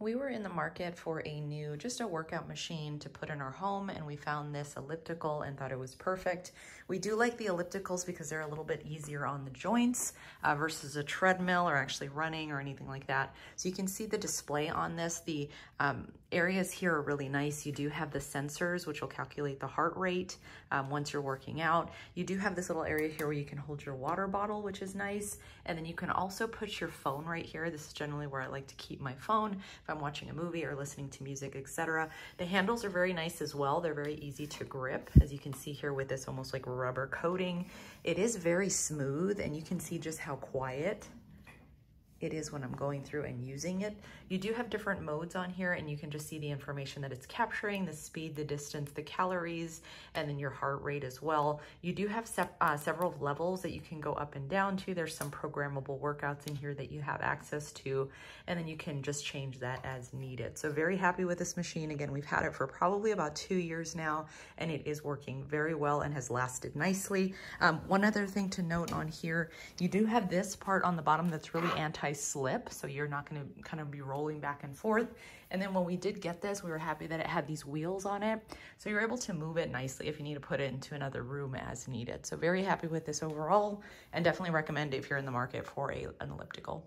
We were in the market for a new, just a workout machine to put in our home and we found this elliptical and thought it was perfect. We do like the ellipticals because they're a little bit easier on the joints uh, versus a treadmill or actually running or anything like that. So you can see the display on this. The um, areas here are really nice. You do have the sensors, which will calculate the heart rate um, once you're working out. You do have this little area here where you can hold your water bottle, which is nice. And then you can also put your phone right here. This is generally where I like to keep my phone. If I'm watching a movie or listening to music, etc. The handles are very nice as well. They're very easy to grip, as you can see here with this almost like rubber coating. It is very smooth, and you can see just how quiet it is when I'm going through and using it. You do have different modes on here and you can just see the information that it's capturing, the speed, the distance, the calories, and then your heart rate as well. You do have uh, several levels that you can go up and down to. There's some programmable workouts in here that you have access to, and then you can just change that as needed. So very happy with this machine. Again, we've had it for probably about two years now, and it is working very well and has lasted nicely. Um, one other thing to note on here, you do have this part on the bottom that's really anti slip, so you're not gonna kind of be rolling back and forth. And then when we did get this, we were happy that it had these wheels on it. So you're able to move it nicely if you need to put it into another room as needed. So very happy with this overall and definitely recommend if you're in the market for a, an elliptical.